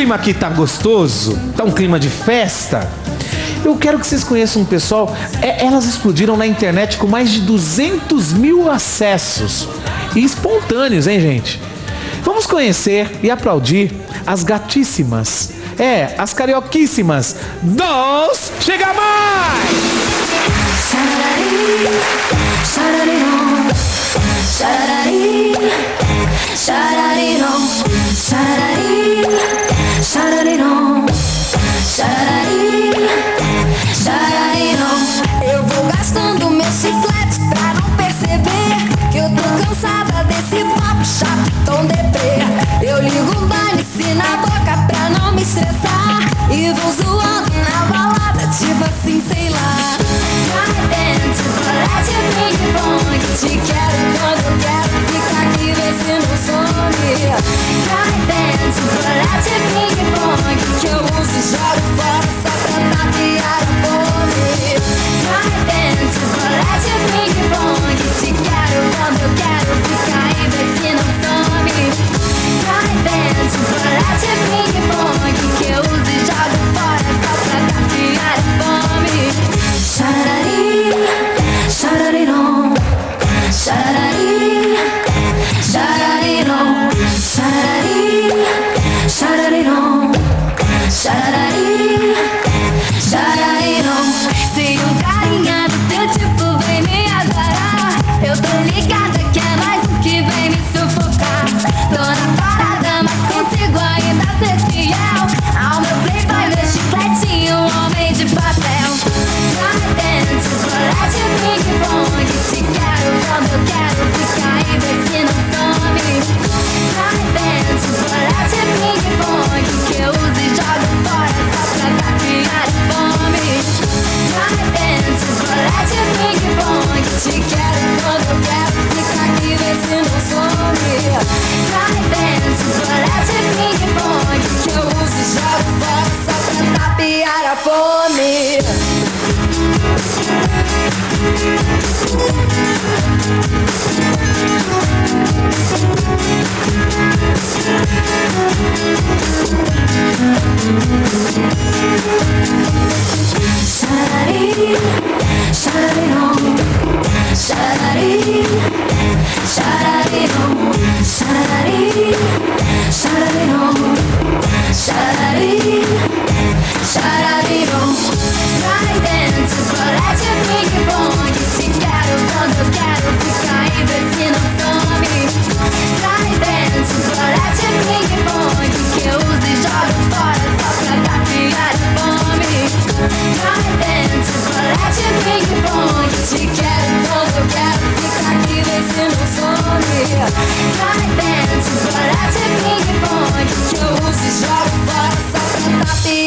clima aqui tá gostoso, tá um clima de festa. Eu quero que vocês conheçam um pessoal. é- elas explodiram na internet com mais de 200 mil acessos. E espontâneos, hein, gente? Vamos conhecer e aplaudir as gatíssimas. É, as carioquíssimas dos Chega Mais! devils Shine. Tapear a fome. Xarari,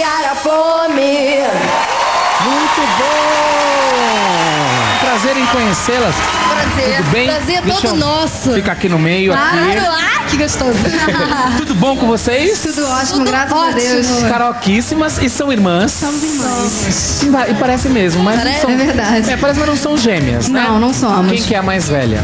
tapear a fome. Muito bom! Prazer em conhecê-las. Prazer. Tudo bem? Prazer Deixa todo eu nosso. Ficar aqui no meio, Claro, aqui. ah, que gostoso. Tudo bom com vocês? Tudo ótimo, Tudo graças a ótimo. Deus. Caroquíssimas e são irmãs. Somos irmãs. E parece mesmo, mas Parece? não são. É verdade. É, parece, mas não são gêmeas, né? Não, não somos. Quem que é a mais velha?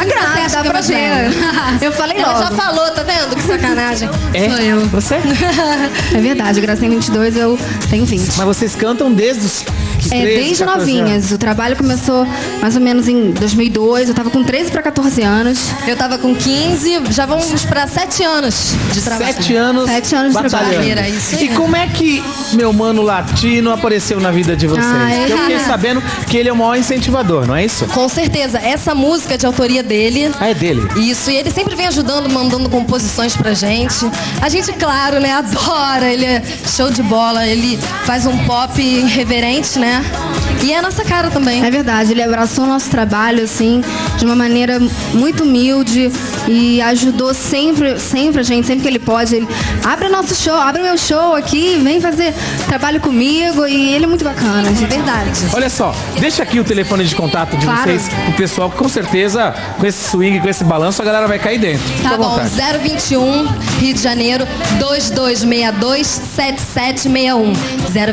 A Graça, dá pra eu ver. Eu falei Ela logo. já falou, tá vendo? Que sacanagem. É? Sou eu. Você? É verdade, a Graça tem 22, eu tenho 20. Mas vocês cantam desde os os É, 13, desde 14 anos. novinhas. O trabalho começou mais ou menos em 2002. Eu tava com 13 pra 14 anos. Eu tava com 15, já vamos pra 7 anos de trabalho. Sete anos. Sete anos de trabalho. Isso. E como é que meu mano latino apareceu na vida de vocês? Ah, é. Eu fiquei sabendo que ele é o maior incentivador, não é isso? Com certeza, essa música é de autoria dele. Ah, é dele. Isso, e ele sempre vem ajudando, mandando composições pra gente. A gente, claro, né, adora, ele é show de bola, ele faz um pop irreverente, né? oh E é a nossa cara também. É verdade, ele abraçou o nosso trabalho, assim, de uma maneira muito humilde e ajudou sempre, sempre a gente, sempre que ele pode. Ele abre nosso show, abre meu show aqui, vem fazer trabalho comigo e ele é muito bacana, de verdade. Olha só, deixa aqui o telefone de contato de Claro. vocês, o pessoal, com certeza, com esse swing, com esse balanço, a galera vai cair dentro. Tá bom, vontade. 021 Rio de Janeiro 2262 7761.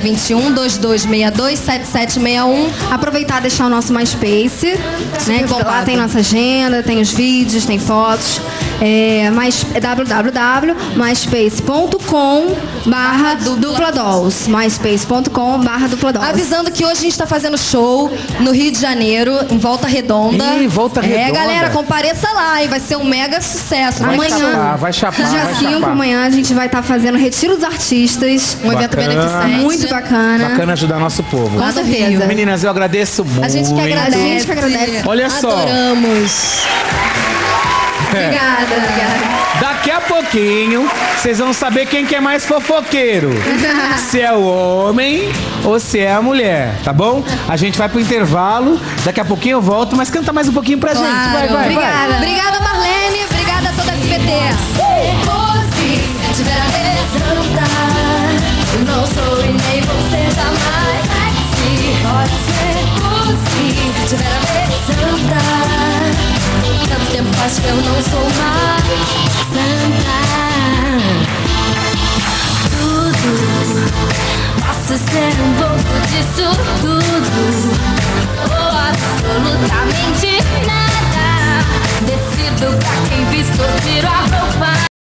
021 2262 7761. Aproveitar e deixar o nosso MySpace, né? bombado. Lá tem nossa agenda, tem os vídeos, tem fotos. É, mais, é www.myspace.com barra dupla dolls. myspace.com barra dupla dolls. Avisando que hoje a gente tá fazendo show no Rio de Janeiro, em Volta Redonda. Ih, Volta É, Redonda. galera, compareça lá, hein? Vai ser um mega sucesso. Vai Vai Amanhã. chapar, vai chapar, Dia vai 5, chapar. amanhã, a gente vai estar fazendo Retiro dos Artistas. um evento Bacana. beneficente. Muito bacana. Bacana ajudar nosso povo. Com certeza. Meninas, eu agradeço muito. A gente que agradece. A gente que agradece. Olha só. Adoramos. Obrigada, obrigada. Daqui a pouquinho, vocês vão saber quem que é mais fofoqueiro. se é o homem ou se é a mulher, tá bom? A gente vai pro intervalo, daqui a pouquinho eu volto, mas canta mais um pouquinho pra gente. Vai, vai, vai. Obrigada. Obrigada, Marlene. Obrigada a toda a SBT. Se tiver a ver santa, eu não sou e nem vou ser jamais sexy. Pode ser pussy. Se tiver a ver santa, tanto tempo faz que eu não sou mais santa. Tudo Posso ser um pouco disso tudo. Ou absolutamente nada. Decido pra quem visto, tiro a roupa.